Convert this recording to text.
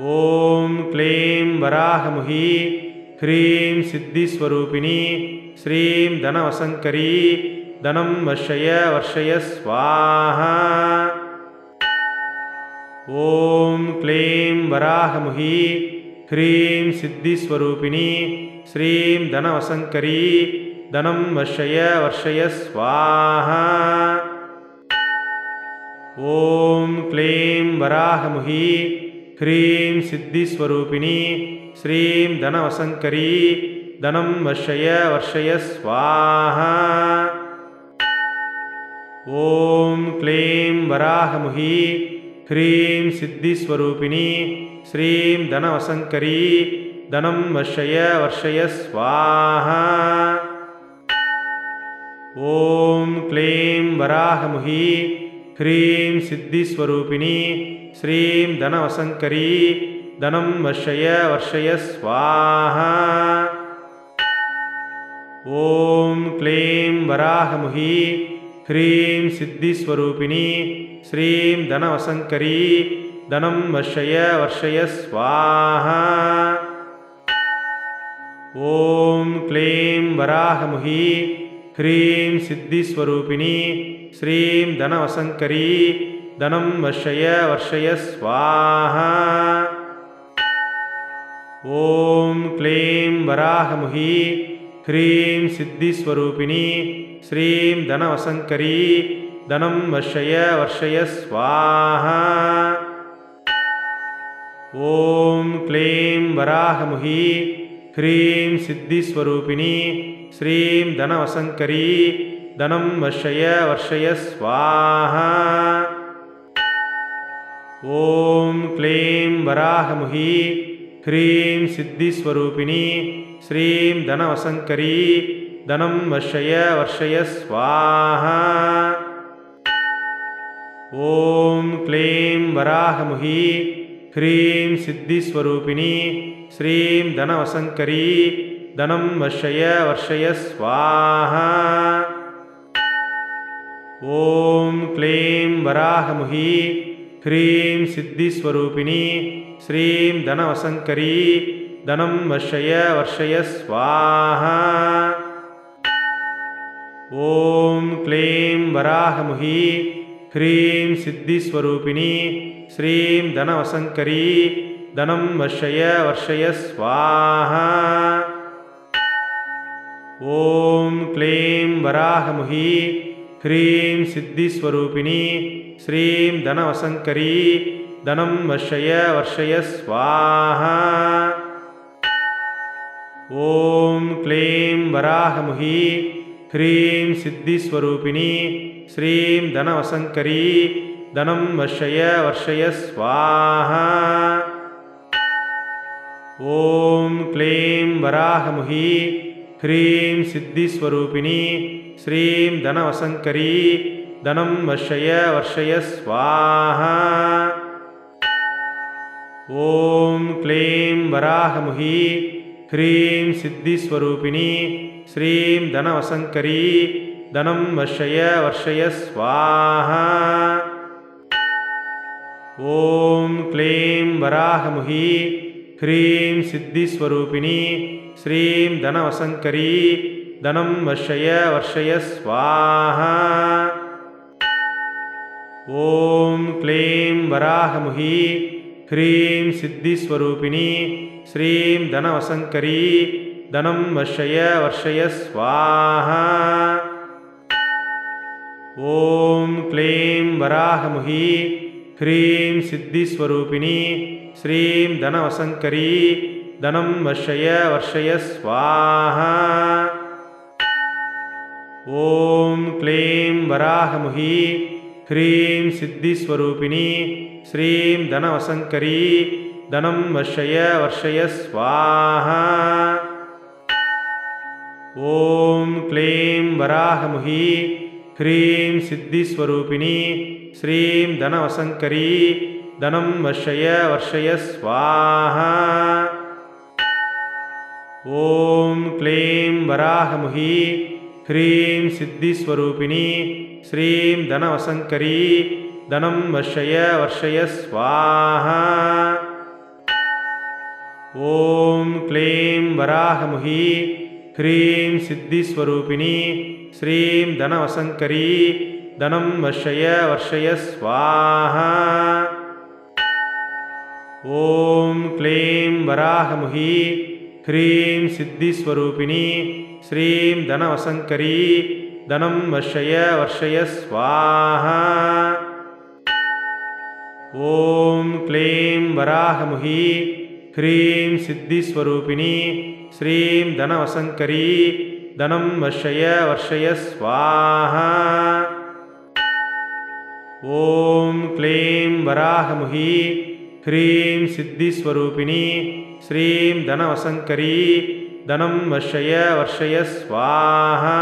ॐ क्लीं वराहमुही ह्रीं सिद्धिस्वरूपिणी श्रीं धनवसङ्करी धनं वर्षय वर्षय स्वाहा। ॐ क्लीं वराहमुही ह्रीं सिद्धिस्वरूपिणी श्रीं धनवसङ्करी धनं वर्षय वर्षय स्वाहा। ॐ क्लीं वराहमुही ह्रीं सिद्धिस्वरूपिणी श्रीं धनवसङ्करी धनं वर्षय वर्षय स्वाहा। ॐ क्लीं वराहमुही ह्रीं सिद्धिस्वरूपिणी श्रीं धनवसङ्करी धनं वर्षय वर्षय स्वाहा। ॐ क्लीं वराहमुही ह्रीं सिद्धिस्वरूपिणी श्रीं धनवसङ्करी धनं वर्षय वर्षय स्वाहा। ॐ क्लीं वराहमुही ह्रीं सिद्धिस्वरूपिणी श्रीं धनवसङ्करी धनं वर्षय वर्षय स्वाहा। ॐ क्लीं वराहमुही ह्रीं सिद्धिस्वरूपिणी श्रीं धनवसङ्करी धनं वर्षय वर्षय स्वाहा। ॐ क्लीं वराहमुही ह्रीं सिद्धिस्वरूपिणी श्रीं धनवसङ्करी धनं वर्षय वर्षय स्वाहा। ॐ क्लीं वराहमुही ह्रीं सिद्धिस्वरूपिणी श्रीं धनवसङ्करी धनं वर्षय वर्षय स्वाहा। ॐ क्लीं वराहमुही ह्रीं सिद्धिस्वरूपिणी श्रीं धनवसङ्करी धनं वर्षय वर्षय स्वाहा। ॐ क्लीं वराहमुही ह्रीं सिद्धिस्वरूपिणी श्रीं धनवसङ्करी धनं वर्षय वर्षय स्वाहा ॐ क्लीं वराहमुही ह्रीं सिद्धिस्वरूपिणी श्रीं धनवसङ्करी धनं वर्षय वर्षय स्वाहा। ॐ क्लीं वराहमुही ह्रीं सिद्धिस्वरूपिणी श्रीं धनवसङ्करी धनं वर्षय वर्षय स्वाहा। ॐ क्लीं वराहमुही ह्रीं सिद्धिस्वरूपिणी श्रीं धनवसङ्करी धनं वर्षय वर्षय स्वाहा। ॐ क्लीं वराहमुही ह्रीं सिद्धिस्वरूपिणी श्रीं धनवसङ्करी धनं वर्षय वर्षय स्वाहा। ॐ क्लीं वराहमुही ह्रीं सिद्धिस्वरूपिणी श्रीं धनवसङ्करी धनं वर्षय वर्षय स्वाहा। ॐ क्लीं वराहमुही ह्रीं सिद्धिस्वरूपिणी श्रीं धनवसङ्करी धनं वर्षय वर्षय स्वाहा। ॐ क्लीं वराहमुही ह्रीं सिद्धिस्वरूपिणी श्रीं धनवसङ्करी धनं वर्षय वर्षय स्वाहा। ॐ क्लीं वराहमुही ह्रीं सिद्धिस्वरूपिणी श्रीं धनवसङ्करी धनं वर्षय वर्षय स्वाहा। ॐ क्लीं वराहमुही ह्रीं सिद्धिस्वरूपिणी श्रीं धनवसङ्करी धनं वर्षय वर्षय स्वाहा वराहमुही ह्रीं सिद्धिस्वरूपिणी श्रीं धनवसङ्करी धनं वर्षय वर्षय स्वाहा। ॐ क्लीं वराहमुही ह्रीं सिद्धिस्वरूपिणी श्रीं धनवसङ्करी धनं वर्षय वर्षय स्वाहा। ॐ क्लीं वराहमुही ह्रीं सिद्धिस्वरूपिणी श्रीं धनवसङ्करी धनं वर्षय वर्षय स्वाहा। ॐ क्लीं वराहमुही ह्रीं सिद्धिस्वरूपिणी श्रीं धनवसङ्करी धनं वर्षय वर्षय स्वाहा। ॐ क्लीं वराहमुही ह्रीं सिद्धिस्वरूपिणी श्रीं धनवसङ्करी धनं वर्षय वर्षय स्वाहा। ॐ क्लीं वराहमुही ह्रीं सिद्धिस्वरूपिणी श्रीं धनवसङ्करी धनं वर्षय वर्षय स्वाहा। ॐ क्लीं वराहमुही ह्रीं सिद्धिस्वरूपिणी श्रीं धनवसङ्करी धनं वर्षय वर्षय स्वाहा